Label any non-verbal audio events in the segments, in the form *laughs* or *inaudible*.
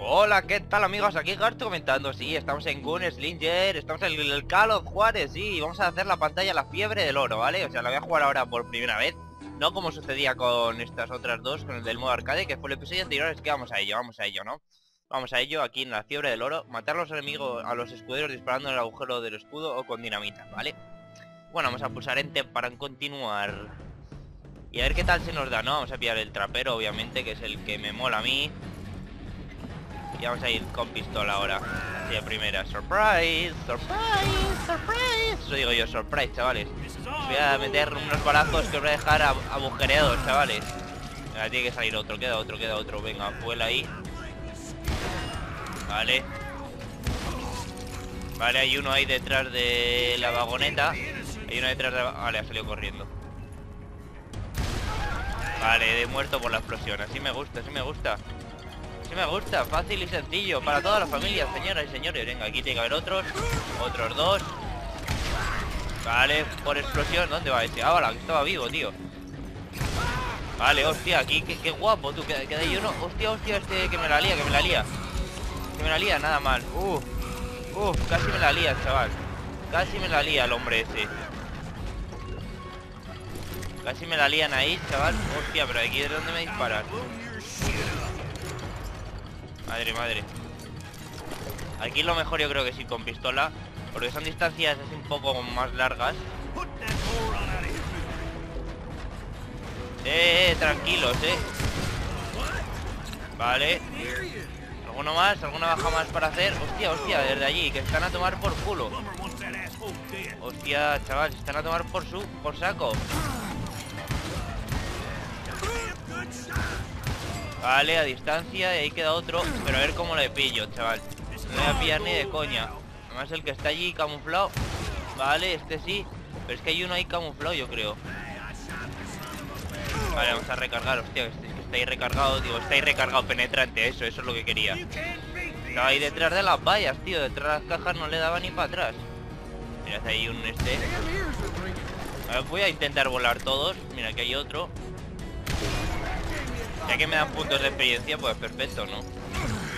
Hola, ¿qué tal amigos? Aquí Garto comentando, sí, estamos en Gunslinger, estamos en el, Call Juárez, sí, vamos a hacer la pantalla La Fiebre del Oro, ¿vale? O sea, la voy a jugar ahora por primera vez, no como sucedía con estas otras dos, con el del modo arcade, que fue el episodio anterior, es que vamos a ello, vamos a ello, ¿no? Vamos a ello aquí en La Fiebre del Oro, matar a los enemigos, a los escuderos disparando en el agujero del escudo o con dinamita, ¿vale? Bueno, vamos a pulsar Enter para continuar. Y a ver qué tal se nos da, ¿no? Vamos a pillar el trapero, obviamente, que es el que me mola a mí. Y vamos a ir con pistola ahora. Así de primera. Surprise, surprise, surprise. Eso digo yo, surprise, chavales. voy a meter unos balazos que os voy a dejar agujereados, chavales. Venga, tiene que salir otro, queda otro, queda otro. Venga, vuela ahí. Vale. Vale, hay uno ahí detrás de la vagoneta. Hay uno detrás de la... Vale, ha salido corriendo. Vale, he muerto por la explosión. Así me gusta, así me gusta. Sí me gusta, fácil y sencillo Para toda la familia, señoras y señores. Venga, aquí tiene que haber otros Otros dos. Vale, por explosión, ¿dónde va ese? Ah, que estaba vivo, tío. Vale, hostia, aquí, qué, guapo, tú Queda, queda ahí uno, hostia, hostia, este que me la lía, que me la lía. Que me la lía, nada mal. Uf, uf, casi me la lía, chaval. Casi me la lía el hombre ese. Casi me la lían ahí, chaval. Hostia, pero aquí es donde me disparan Madre, madre. Aquí lo mejor yo creo que sí con pistola Porque son distancias así un poco más largas. Eh, eh tranquilos, eh. Vale. ¿Alguno más? ¿Alguna baja más para hacer? Hostia, hostia, desde allí Que están a tomar por culo. Hostia, chaval, se están a tomar por su... Por saco Vale, a distancia y ahí queda otro Pero a ver cómo le pillo, chaval. No voy a pillar ni de coña. Además el que está allí camuflado. Vale, este sí. Pero es que hay uno ahí camuflado, yo creo. Vale, vamos a recargar Hostia, este, está ahí recargado Digo, está ahí recargado penetrante Eso, eso es lo que quería. Estaba ahí detrás de las vallas, tío Detrás de las cajas no le daba ni para atrás. Mira, ahí un este. Voy a intentar volar todos. Mira, que hay otro ya que me dan puntos de experiencia, pues perfecto, ¿no?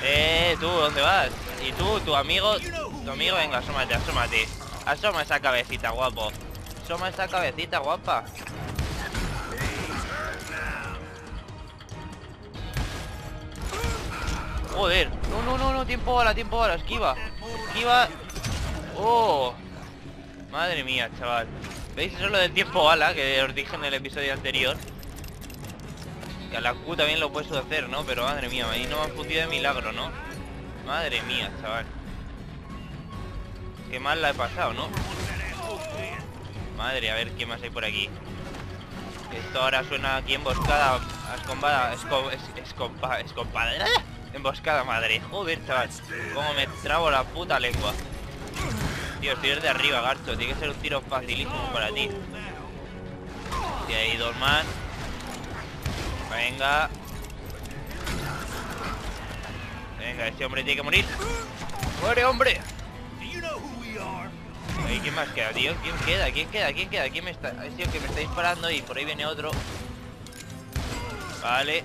Eh, tú, ¿dónde vas? Y tú, tu amigo, tu amigo, venga, asómate, asómate. Asoma esa cabecita, guapo. Asoma esa cabecita, guapa. Joder, no, no, no, no, tiempo bala, tiempo bala, esquiva. Esquiva. Oh. Madre mía, chaval. ¿Veis? Eso es lo del tiempo bala que os dije en el episodio anterior. A la Q también lo puedo hacer, ¿no? Pero madre mía, ahí no me han fundido de milagro, ¿no? Madre mía, chaval. Qué mal la he pasado, ¿no? Madre, a ver qué más hay por aquí. Esto ahora suena aquí emboscada, escombada, esco, es, escompa. Emboscada, madre. Joder, chaval. Cómo me trabo la puta lengua. Tío, estoy de arriba, Garcho. Tiene que ser un tiro facilísimo para ti. Y hay dos más. Venga. Venga, ese hombre tiene que morir. ¡Muere, hombre! ¿quién más queda, tío? ¿Quién queda? ¿Quién queda? ¿Quién queda? ¿Quién me está...? Es que me está disparando y por ahí viene otro. Vale.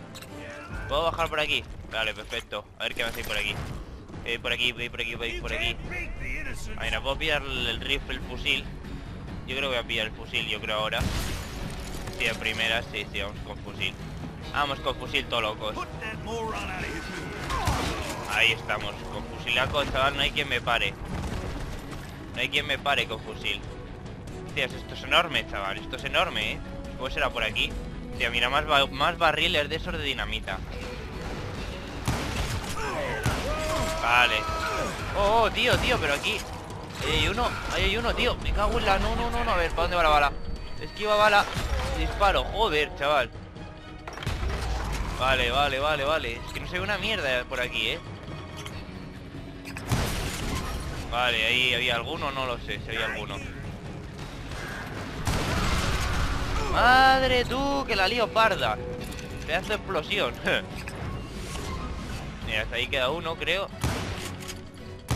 ¿Puedo bajar por aquí? Vale, perfecto. A ver qué más hay por aquí. Voy por aquí, por aquí, por aquí. A ver, puedo pillar el rifle, el fusil. Yo creo que voy a pillar el fusil, yo creo ahora. Sí, de primera, sí, sí, vamos con fusil. Vamos con fusil todo locos. Ahí estamos, con fusilaco, chaval, no hay quien me pare. No hay quien me pare con fusil. Tías, esto es enorme, chaval, esto es enorme, ¿eh? Pues será por aquí. Tía, mira, más, más barriles de esos de dinamita. Vale. Oh, oh, tío, tío, pero aquí... Ahí hay uno, ahí hay uno, tío. Me cago en la... No, no, no, no. A ver, ¿para dónde va la bala? Esquiva bala. Disparo. Joder, chaval. Vale, vale, vale, vale. Es que no se ve una mierda por aquí, ¿eh? Vale, ahí había alguno, no lo sé si había alguno. Madre tú, que la lío parda. Pedazo de explosión. *laughs* Mira, hasta ahí queda uno, creo.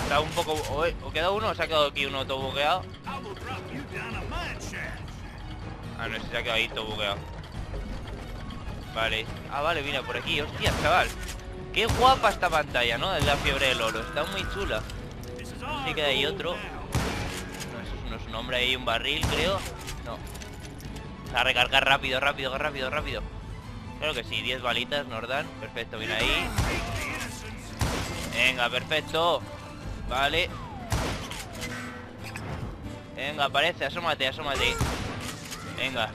Está un poco... O, queda uno o se ha quedado aquí uno todo bugueado. Ah, no, se ha quedado ahí todo bugueado Vale. Ah, vale, mira, por aquí. Hostia, chaval. Qué guapa esta pantalla, ¿no? De la fiebre del oro. Está muy chula. Sí que hay otro. No, es un hombre ahí, un barril, creo. No. A recargar rápido, rápido, rápido, rápido. Creo que sí, 10 balitas nos dan. Perfecto, mira ahí. Venga, perfecto. Vale. Venga, aparece, asómate, asómate. Venga.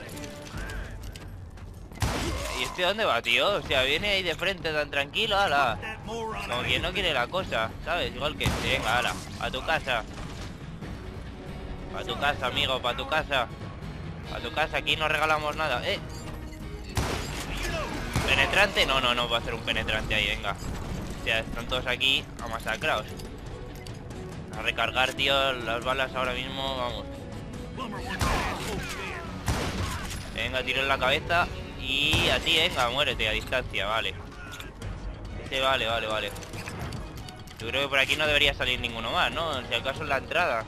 ¿Y este dónde va, tío? O sea, viene ahí de frente tan tranquilo, ala. Como quien no quiere la cosa, ¿sabes? Igual que este, venga, ala. A tu casa. A tu casa, amigo, para tu casa. A tu casa, aquí no regalamos nada. ¡Eh! ¿Penetrante? No, no, no va a ser un penetrante ahí, venga. O sea, están todos aquí a masacrados. A recargar, tío, las balas ahora mismo, vamos. Venga, tiro en la cabeza. Y a ti, venga, muérete a distancia, vale. Este vale, vale, vale. Yo creo que por aquí no debería salir ninguno más, ¿no? Si acaso en la entrada.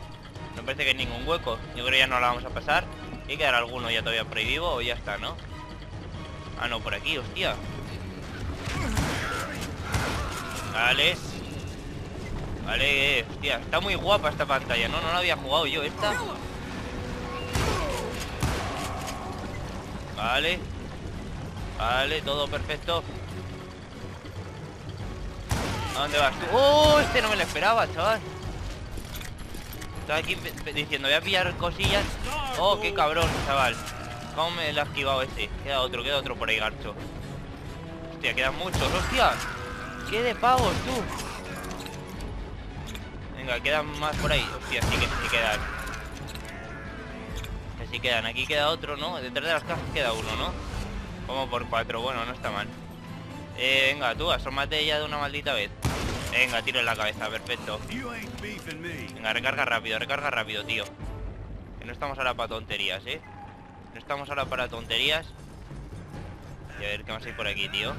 No parece que hay ningún hueco. Yo creo que ya no la vamos a pasar. ¿Y quedar alguno ya todavía por vivo o ya está, no? Ah, no, por aquí, hostia. Vale. Vale, eh, hostia, está muy guapa esta pantalla, ¿no? No la había jugado yo, esta. Vale. Vale, todo perfecto. ¿A dónde vas tú? ¡Oh! Este no me lo esperaba, chaval. Estaba aquí diciendo, voy a pillar cosillas. ¡Oh, qué cabrón, chaval! ¿Cómo me lo ha esquivado ese? Queda otro, queda otro por ahí, garcho. Hostia, quedan muchos, hostia. ¡Qué de pavos, tú! Venga, quedan más por ahí. Hostia, sí que sí quedan. Que sí quedan. Aquí queda otro, ¿no? Detrás de las cajas queda uno, ¿no? Como por cuatro. Bueno, no está mal. Eh, venga, tú, asómate ya de una maldita vez. Venga, tiro en la cabeza, perfecto. Venga, recarga rápido, recarga rápido, tío. Que no estamos ahora para tonterías, ¿eh? No estamos ahora para tonterías. Y a ver qué más hay por aquí, tío.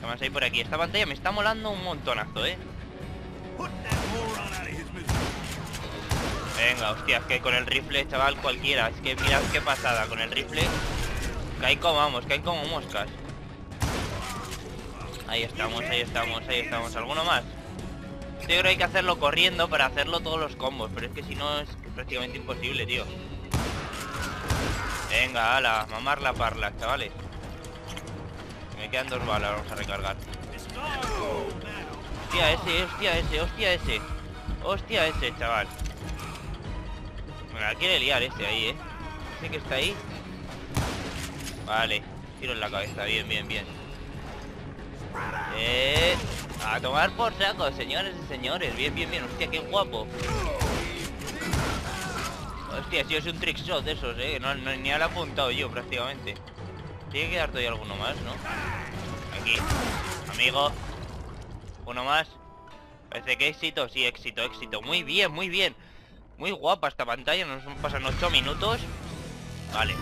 ¿Qué más hay por aquí? Esta pantalla me está molando un montonazo, ¿eh? Venga, hostia, es que con el rifle, chaval, cualquiera. Es que mirad qué pasada, con el rifle. Caen como vamos, caen como moscas. Ahí estamos, ahí estamos, ahí estamos. ¿Alguno más? Yo creo que hay que hacerlo corriendo para hacerlo todos los combos. Pero es que si no es prácticamente imposible, tío. Venga, ala, mamar la parla, chavales. Me quedan dos balas, vamos a recargar. Hostia ese, hostia ese, hostia ese. Hostia ese, chaval. Me la quiere liar ese ahí, ¿eh? Ese que está ahí. Vale, tiro en la cabeza, bien, bien, bien. Eh, a tomar por saco, señores y señores. Bien, bien, bien. Hostia, qué guapo. Hostia, si es un trick shot de esos, eh. No, no, ni al apuntado yo prácticamente. Tiene que dar todavía alguno más, ¿no? Aquí. Amigo. Uno más. Parece que éxito. Sí, éxito, éxito. Muy bien, muy bien. Muy guapa esta pantalla. Nos pasan 8 minutos. Vale.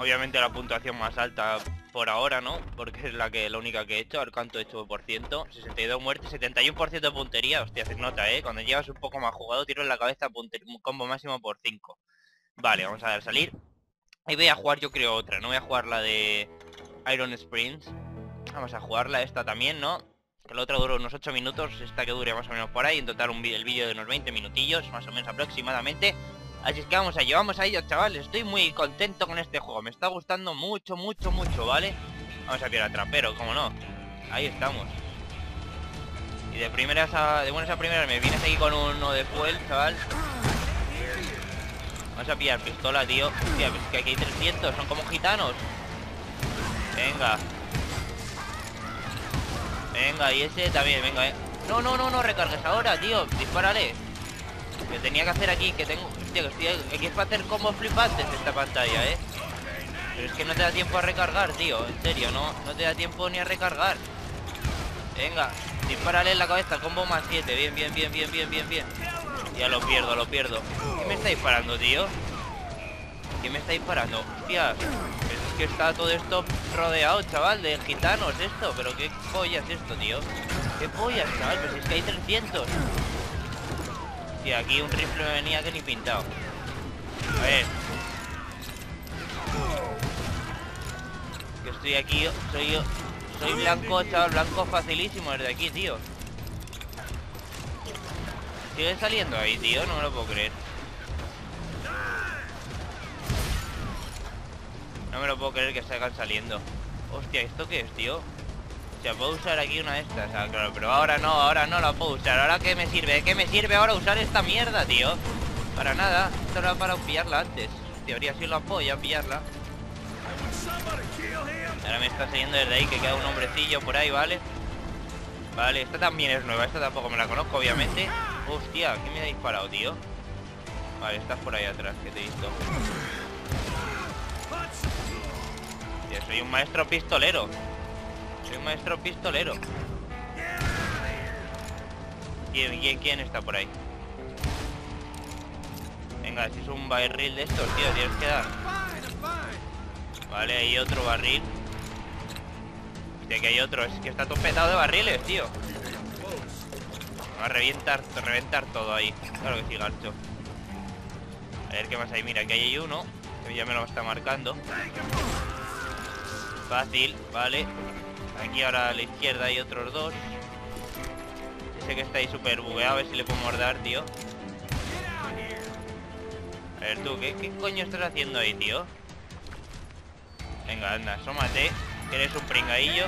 Obviamente la puntuación más alta por ahora, ¿no? Porque es la que la única que he hecho. A ver cuánto he hecho por ciento. 62 muertes, 71% de puntería. Hostia, se nota, ¿eh? Cuando llevas un poco más jugado, tiro en la cabeza un combo máximo por 5. Vale, vamos a dar salir. Y voy a jugar yo creo otra. No voy a jugar la de Iron Springs. Vamos a jugarla esta también, ¿no? La otra duró unos 8 minutos. Esta que dure más o menos por ahí. En total un el vídeo de unos 20 minutillos, más o menos aproximadamente. Así es que vamos allá, vamos a ello, chavales Estoy muy contento con este juego. Me está gustando mucho, mucho, mucho, ¿vale? Vamos a pillar a trapero, como no Ahí estamos. Y de primeras a... De buenas a primeras me vienes aquí con uno de fuel, chaval. Vamos a pillar pistola, tío. Hostia, pues que aquí hay 300, son como gitanos. Venga. Venga, y ese también, venga, eh. No, no, no, no recargues ahora, tío. Dispárale. Que tenía que hacer aquí, que tengo Hostia, que es para hacer combos flipantes esta pantalla, ¿eh? Pero es que no te da tiempo a recargar, tío En serio, no, no te da tiempo ni a recargar Venga, dispárale en la cabeza, combo más 7 Bien, bien, bien, bien, bien, bien, bien Ya lo pierdo, lo pierdo ¿Qué me está disparando, tío? ¿Qué me está disparando? Hostia, es que está todo esto rodeado, chaval De gitanos esto, pero qué pollas esto, tío ¿Qué pollas, chaval? Pues es que hay 300 y aquí un rifle me venía que ni pintado. A ver. Que estoy aquí, soy yo. Soy blanco, chaval, blanco facilísimo desde aquí, tío. Sigue saliendo ahí, tío, no me lo puedo creer. No me lo puedo creer que salgan saliendo. Hostia, ¿esto qué es, tío? O sea, puedo usar aquí una de estas, ah, claro, pero ahora no, ahora no la puedo usar. ¿Ahora qué me sirve? ¿De qué me sirve ahora usar esta mierda, tío? Para nada, esto era para pillarla antes. Teoría sí la puedo ya pillarla. Ahora me está saliendo desde ahí que queda un hombrecillo por ahí, ¿vale? Vale, esta también es nueva, esta tampoco me la conozco, obviamente. Hostia, ¿qué me ha disparado, tío? Vale, estás por ahí atrás, que te he visto. soy un maestro pistolero. Soy un maestro pistolero. ¿Quién, quién, está por ahí? Venga, si es un barril de estos, tío, tienes que dar. Vale, hay otro barril. Hostia, que hay otro. Es que está todo de barriles, tío. Va a reventar, reventar todo ahí. Claro que sí, garcho. A ver qué más hay. Mira, que hay uno. Que ya me lo está marcando. Fácil, vale. Aquí ahora a la izquierda hay otros dos. Ese que está ahí súper bugueado, a ver si le puedo morder, tío. A ver tú, ¿qué, ¿qué coño estás haciendo ahí, tío? Venga, anda, asómate. Que eres un pringadillo.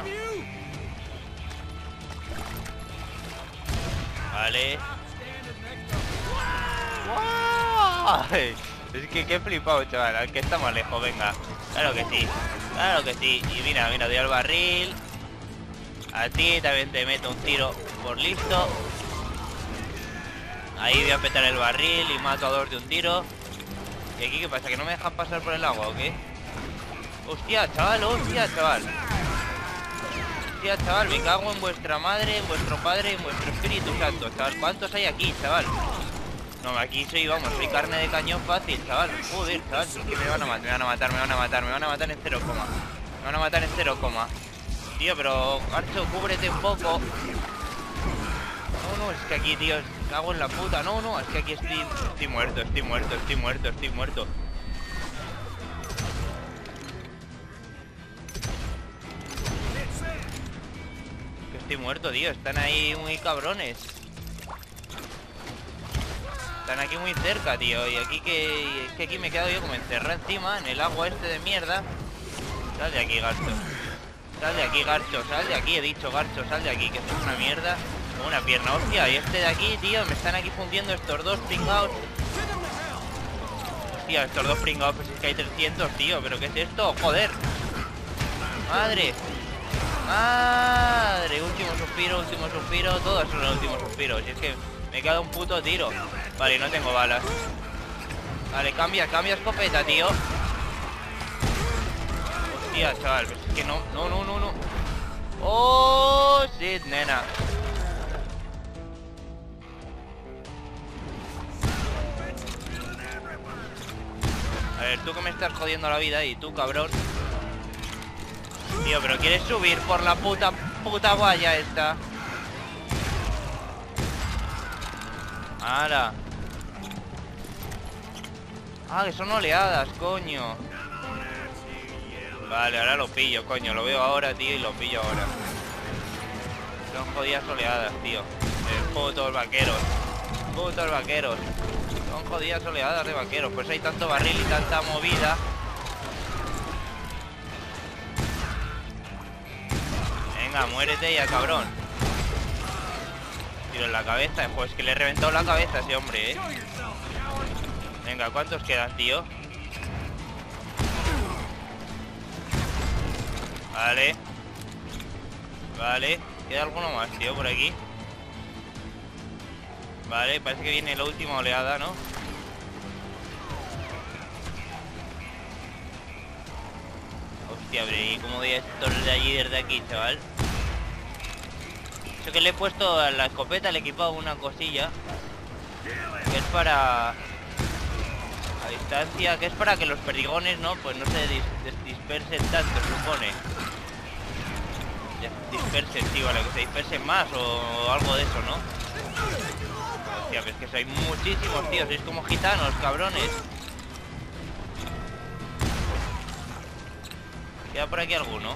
Vale. Es que qué flipado, chaval. Al que está más lejos, venga. Claro que sí. Claro que sí. Y mira, mira, doy al barril. A ti también te meto un tiro por listo. Ahí voy a petar el barril y mato a dos de un tiro. ¿Y aquí qué pasa? ¿Que no me dejan pasar por el agua o qué? Hostia, chaval, hostia, chaval. Hostia, chaval, me cago en vuestra madre, en vuestro padre, en vuestro espíritu santo, chaval. ¿Cuántos hay aquí, chaval? No, aquí soy, vamos, soy carne de cañón fácil, chaval. Joder, chaval, me van a matar, me van a matar, me van a matar, me van a matar en cero coma. Me van a matar en cero coma. Tío, pero, Archo, cúbrete un poco. No, no, es que aquí, tío, cago en la puta. No, no, es que aquí estoy, muerto, estoy muerto, estoy muerto, estoy muerto. Estoy muerto, tío. Están ahí muy cabrones. Están aquí muy cerca, tío. Y aquí que... Es que aquí me he quedado yo como encerrado encima, en el agua este de mierda. Sal de aquí, Garcho. Sal de aquí, Garcho. Sal de aquí, he dicho, Garcho. Sal de aquí, que esto es una mierda. Una pierna, hostia. Y este de aquí, tío, me están aquí fundiendo estos dos pringados. Hostia, estos dos pringados, pues es que hay 300, tío. ¿Pero qué es esto? Joder. Madre. Madre. Último suspiro, último suspiro. Todos son los últimos suspiros. Y es que me queda un puto tiro. Vale, no tengo balas. Vale, cambia, cambia escopeta, tío. Hostia, chaval, que no, no, no, no, no. Oh, shit, nena. A ver, tú que me estás jodiendo la vida y tú, cabrón. Tío, pero quieres subir por la puta, puta guaya esta. ¡Hala! Ah, que son oleadas, coño. Vale, ahora lo pillo, coño. Lo veo ahora, tío, y lo pillo ahora. Son jodidas oleadas, tío. De putos vaqueros. Putos vaqueros. Son jodidas oleadas de vaqueros. Pues hay tanto barril y tanta movida. Venga, muérete ya, cabrón. Tiro en la cabeza. Pues que le he reventado la cabeza a ese hombre, eh. Venga, ¿cuántos quedan, tío? Vale. Vale. ¿Queda alguno más, tío, por aquí? Vale, parece que viene la última oleada, ¿no? Hostia, ¿y cómo voy a esto de allí desde aquí, chaval? Eso que le he puesto a la escopeta, le he equipado una cosilla Que es para distancia, que es para que los perdigones, ¿no? Pues no se dispersen tanto, supone. Ya, dispersen, sí, vale, que se dispersen más o algo de eso, ¿no? Hostia, es que sois muchísimos, tío, sois como gitanos, cabrones. ¿Queda por aquí alguno?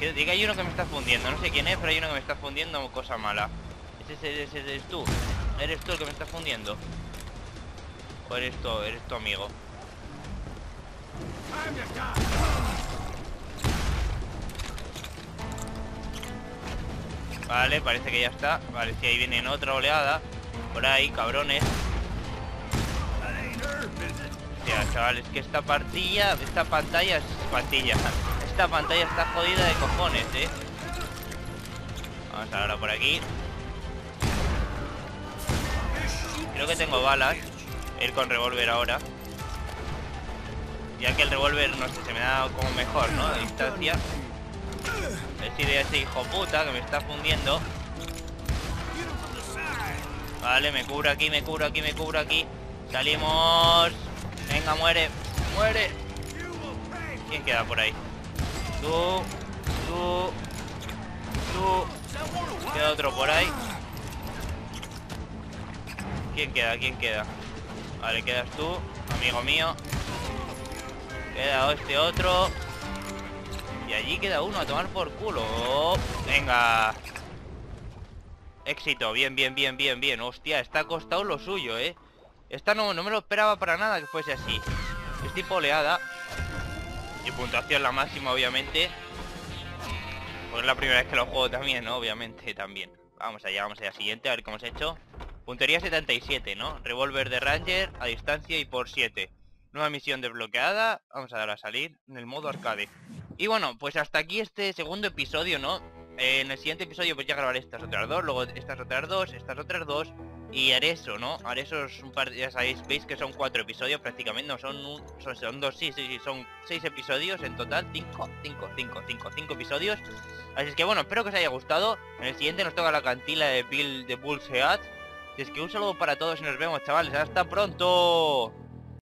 Que diga hay uno que me está fundiendo. No sé quién es, pero hay uno que me está fundiendo cosa mala. Ese, ese, ese eres tú. ¿Eres tú el que me está fundiendo? ¿O eres tú, eres tu amigo? Vale, parece que ya está. Vale, si ahí viene otra oleada. Por ahí, cabrones. Hostia, chavales, que esta partilla, esta pantalla es pantalla. Esta pantalla está jodida de cojones, eh. Vamos ahora por aquí. Creo que tengo balas. Ir con revólver ahora. Ya que el revólver, no sé, se me da como mejor, ¿no? A distancia. Es de ese hijo puta que me está fundiendo. Vale, me cubro aquí, me cubro aquí, me cubro aquí. Salimos. Venga, muere. Muere. ¿Quién queda por ahí? Tú. Tú. Tú. Queda otro por ahí. ¿Quién queda? ¿Quién queda? Vale, quedas tú, amigo mío. Queda este otro. Y allí queda uno a tomar por culo. venga. Éxito, bien, bien, bien, bien, bien. Hostia, está costado lo suyo, ¿eh? Esta no, no me lo esperaba para nada que fuese así. Es tipo oleada. Y puntuación la máxima, obviamente. Pues es la primera vez que lo juego también, ¿no? Obviamente, también. Vamos allá, vamos allá. Siguiente, a ver cómo se ha hecho. Puntería 77, ¿no? Revólver de Ranger a distancia y por 7. Nueva misión desbloqueada. Vamos a dar a salir en el modo arcade. Y bueno, pues hasta aquí este segundo episodio, ¿no? Eh, en el siguiente episodio pues ya grabaré estas otras dos, luego estas otras dos, estas otras dos y haré eso, ¿no? Haré esos un par, ya sabéis, veis que son cuatro episodios prácticamente, no son, son, son dos, sí, sí, sí, son seis episodios en total, cinco, cinco, cinco, cinco, cinco episodios. Así es que bueno, espero que os haya gustado. En el siguiente nos toca la cantila de Bill de Bullseat. Es que un saludo para todos y nos vemos, chavales. ¡Hasta pronto!